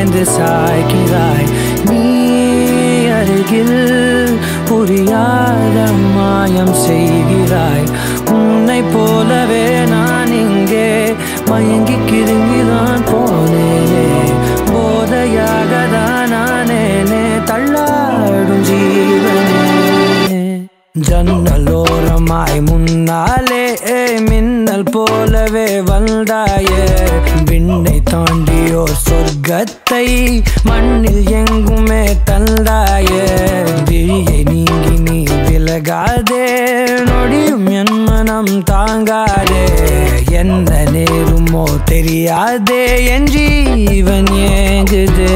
என் நெஞ்சில் சாய்ந்து சாய்கிறாய் நீ அருகில் புரியாத மாயம் செய்கிறாய். உன்னை போலவே நான் இங்கே மயங்கி கிருங்கிதான் போனேனே ஜன்னலோரமாய் முன்னாலே மின்னல் போலவே வந்தாயே. விண்ணை தாண்டியோ சொர்க்கத்தை மண்ணில் எங்குமே தந்தாயே. விழியை நீங்கி நீ விலகாதே நொடியும் என் மனம் தாங்காதே. என்ன நேருமோ தெரியாதே என் ஜீவன் ஏங்குதே.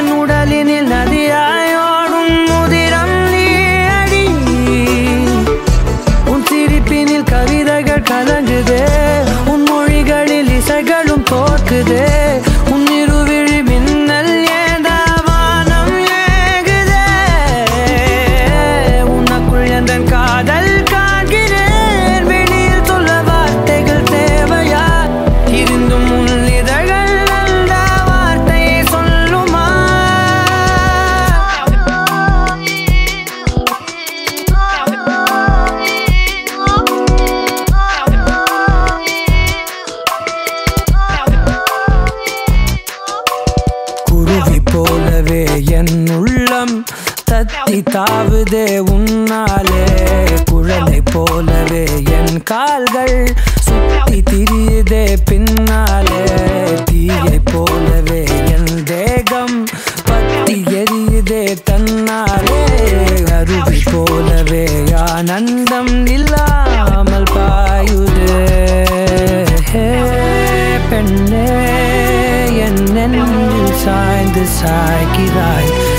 என் உடலினில் நதியாயோடும் முதிரம் நீ அடி. உன் சிரிப்பினில் கவிதைகள் கலங்குதே. குருவி போலவே என் உள்ளம் தத்தி தாவுதே உன்னாலே. குழலை போலவே என் கால்கள் சுத்தி திரியுதே பின்னாலே. தீயை போலவே என் தேகம் பத்தி எரியுதே தன்னாலே. அருவி போலவே ஆனந்தம் இல்லாமல் பாயுதே. பெண்ணே பெண்ணே inside this high light.